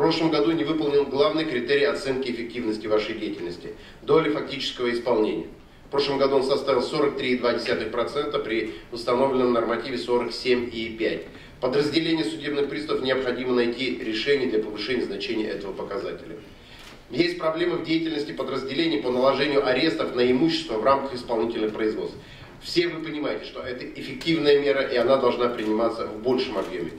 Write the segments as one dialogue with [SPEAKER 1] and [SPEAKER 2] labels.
[SPEAKER 1] прошлом году не выполнен главный критерий оценки эффективности вашей деятельности – доля фактического исполнения. В прошлом году он составил 43,2% при установленном нормативе 47,5%. Подразделение судебных приставов необходимо найти решение для повышения значения этого показателя. Есть проблемы в деятельности подразделений по наложению арестов на имущество в рамках исполнительных производств. Все вы понимаете, что это эффективная мера, и она должна приниматься в большем объеме.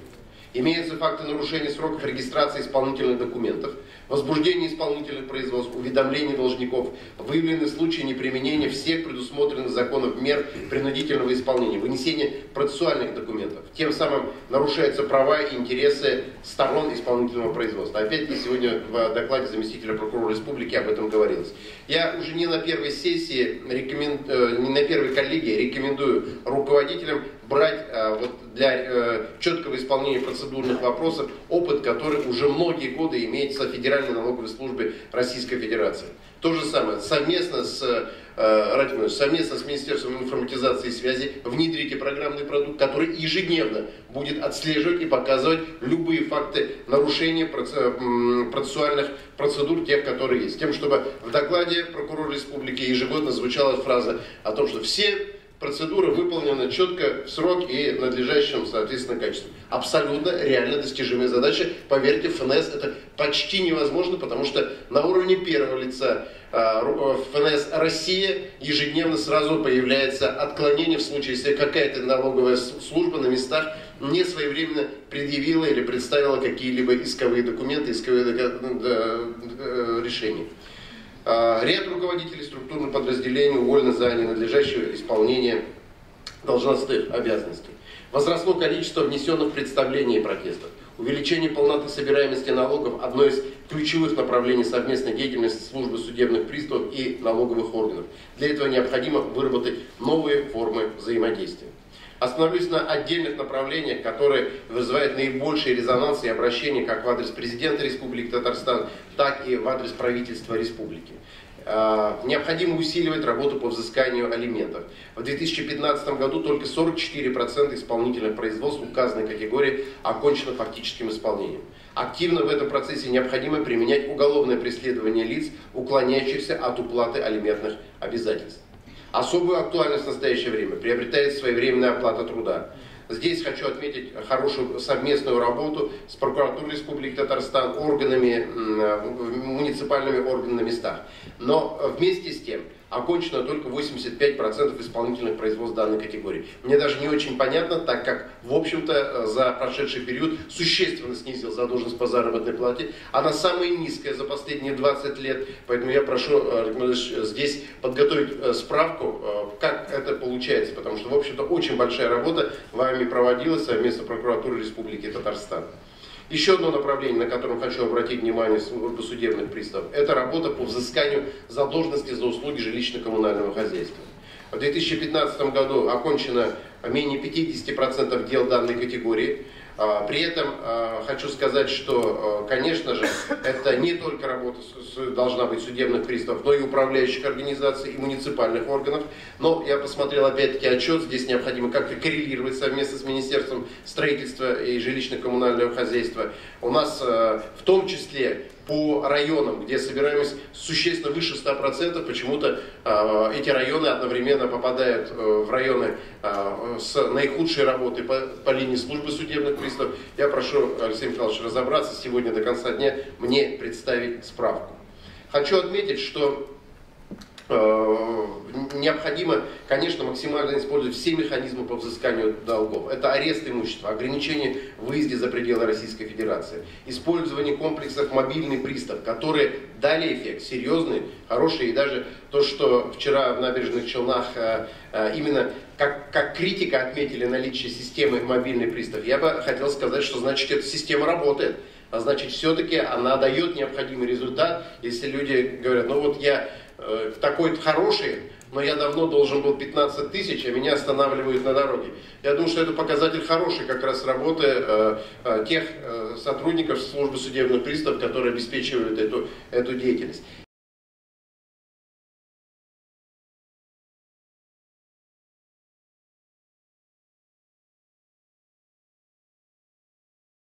[SPEAKER 1] Имеются факты нарушения сроков регистрации исполнительных документов, возбуждения исполнительных производств, уведомления должников, выявлены случаи неприменения всех предусмотренных законов мер принудительного исполнения, вынесения процессуальных документов. Тем самым нарушаются права и интересы сторон исполнительного производства. Опять-таки сегодня в докладе заместителя прокурора республики об этом говорилось. Я уже не на первой сессии, рекомен... Э, не на первой коллегии рекомендую руководителям брать э, вот, для э, четкого исполнения процедурных вопросов опыт, который уже многие годы имеется в Федеральной налоговой службе Российской Федерации. То же самое, совместно с, э, совместно с Министерством информатизации и связи внедрите программный продукт, который ежедневно будет отслеживать и показывать любые факты нарушения процессуальных процедур, тех, которые есть. Тем, чтобы в докладе прокурора республики ежегодно звучала фраза о том, что все процедура выполнена четко в срок и надлежащим, соответственно, качеством. Абсолютно реально достижимая задача. Поверьте, ФНС это почти невозможно, потому что на уровне первого лица а, ФНС Россия ежедневно сразу появляется отклонение в случае, если какая-то налоговая служба на местах не своевременно предъявила или представила какие-либо исковые документы, исковые э, решения. А, ряд руководителей структурных подразделений уволены за ненадлежащее исполнение должностных обязанностей. Возросло количество внесенных представлений и протестов. Увеличение полноты собираемости налогов – одно из ключевых направлений совместной деятельности службы судебных приставов и налоговых органов. Для этого необходимо выработать новые формы взаимодействия. Остановлюсь на отдельных направлениях, которые вызывают наибольший резонанс и обращение как в адрес президента Республики Татарстан, так и в адрес правительства республики. А, необходимо усиливать работу по взысканию алиментов. В 2015 году только 44% исполнительных производств указанной категории окончено фактическим исполнением. Активно в этом процессе необходимо применять уголовное преследование лиц, уклоняющихся от уплаты алиментных обязательств. Особую актуальность в настоящее время приобретает своевременная оплата труда. Здесь хочу отметить хорошую совместную работу с прокуратурой Республики Татарстан, органами, муниципальными органами на местах. Но вместе с тем, окончено только 85% исполнительных производств данной категории. Мне даже не очень понятно, так как, в общем-то, за прошедший период существенно снизил задолженность по заработной плате. Она самая низкая за последние 20 лет, поэтому я прошу э, здесь подготовить э, справку, э, как это получается, потому что, в общем-то, очень большая работа вами проводилась совместно с прокуратурой Республики Татарстан. Еще одно направление, на котором хочу обратить внимание службы судебных приставов, это работа по взысканию задолженности за услуги жилищно-коммунального хозяйства. В 2015 году окончено менее 50% дел данной категории. А, при этом а, хочу сказать, что, а, конечно же, это не только работа должна быть судебных приставов, но и управляющих организаций и муниципальных органов. Но я посмотрел опять-таки отчет, здесь необходимо как-то коррелировать совместно с Министерством строительства и жилищно-коммунального хозяйства. У нас в том числе по районам, где собираемость существенно выше 100%, почему-то э, эти районы одновременно попадают э, в районы э, с наихудшей работой по, по линии службы судебных приставов. Я прошу Алексея Михайловича разобраться сегодня до конца дня, мне представить справку. Хочу отметить, что необходимо, конечно, максимально использовать все механизмы по взысканию долгов. Это арест имущества, ограничение выезде за пределы Российской Федерации, использование комплексов мобильный пристав, которые дали эффект, серьезный, хороший, и даже то, что вчера в набережных Челнах э, э, именно как, как критика отметили наличие системы мобильный пристав, я бы хотел сказать, что значит эта система работает. А значит все-таки она дает необходимый результат, если люди говорят, ну вот я э, такой хороший, но я давно должен был 15 тысяч, а меня останавливают на дороге. Я думаю, что это показатель хороший как раз работы э, э, тех э, сотрудников службы судебных приставов, которые обеспечивают эту, эту деятельность.